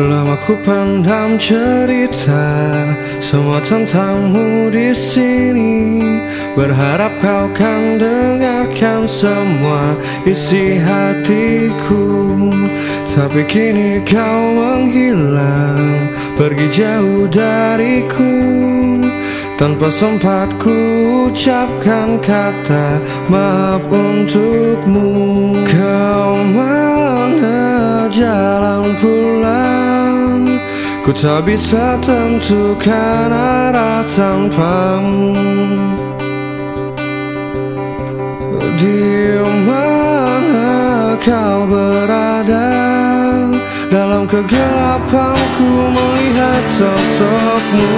Lama ku pendam cerita Semua tentangmu di sini. Berharap kau kan dengarkan semua isi hatiku. Tapi kini kau menghilang Pergi jauh dariku. Tanpa sempat ku ucapkan kata maaf untukmu. Kau mana jalan pulang Ku tak bisa tentukan arah tanpamu. Di mana kau berada? Dalam kegelapan ku melihat sosokmu.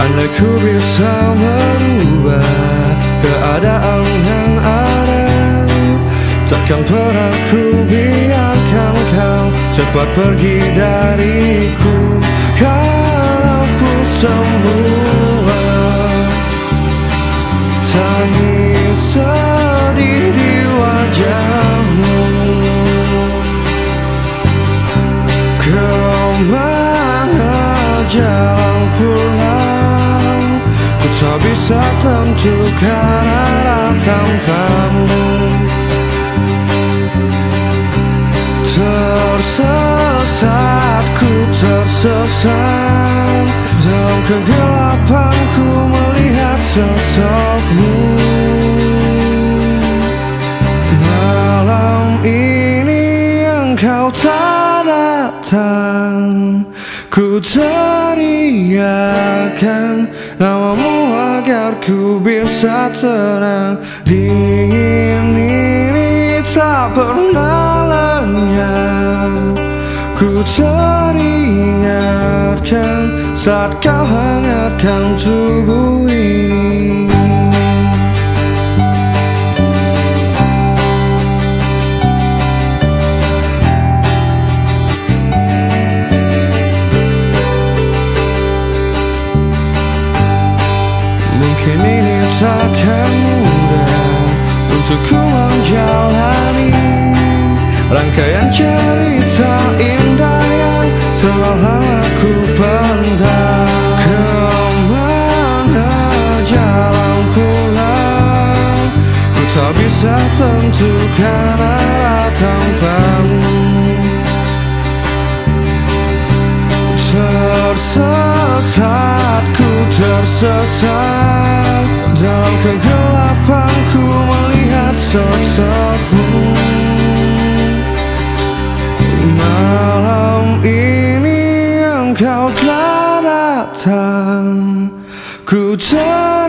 Andai ku bisa merubah keadaan yang ada Takkan pernah ku biarkan kau cepat pergi dariku. Karena ku semua Tangis sedih di wajahmu. Ke mana jalan pulang Ku tak bisa tentukan arah tanpamu Tersesat, ku tersesat. Dalam kegelapan ku melihat sosokmu. Malam ini engkau tak datang Ku teriakan namamu agar ku bisa tenang. Dingin tak pernah lenyap Ku teringatkan saat kau hangatkan tubuh ini. Mungkin ini takkan mudah Untukku menjalani Rangkaian cerita indah yang telah lama ku pendam Ke mana jalan pulang? Ku tak bisa tentukan arah tanpamu. Tersesat, ku tersesat. Dalam kegelapan ku melihat sosokmu datang Ku teriakan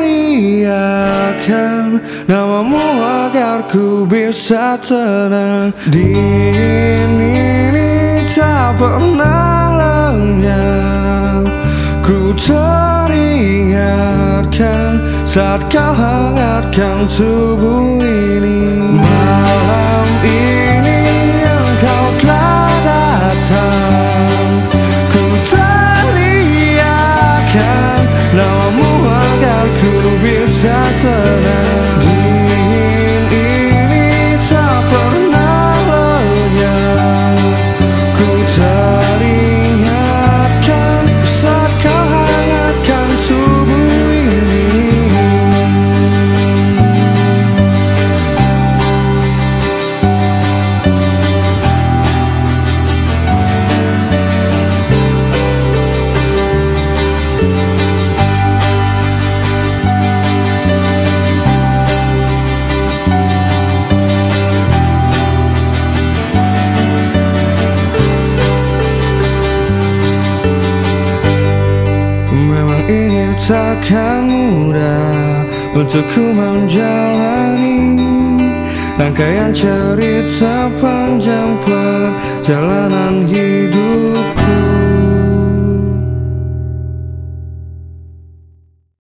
namamu agar ku bisa tenang. Dingin ini tak pernah lenyap. Ku teringatkan saat kau hangatkan tubuh ini. Malam takkan mudah Untukku menjalani Rangkaian cerita panjang perjalanan hidupku